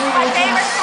My favorite